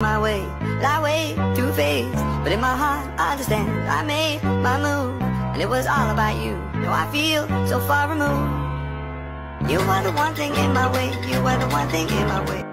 my way, that way, two faced. But in my heart, I understand. I made my move, and it was all about you. Now I feel so far removed. You are the one thing in my way. You are the one thing in my way.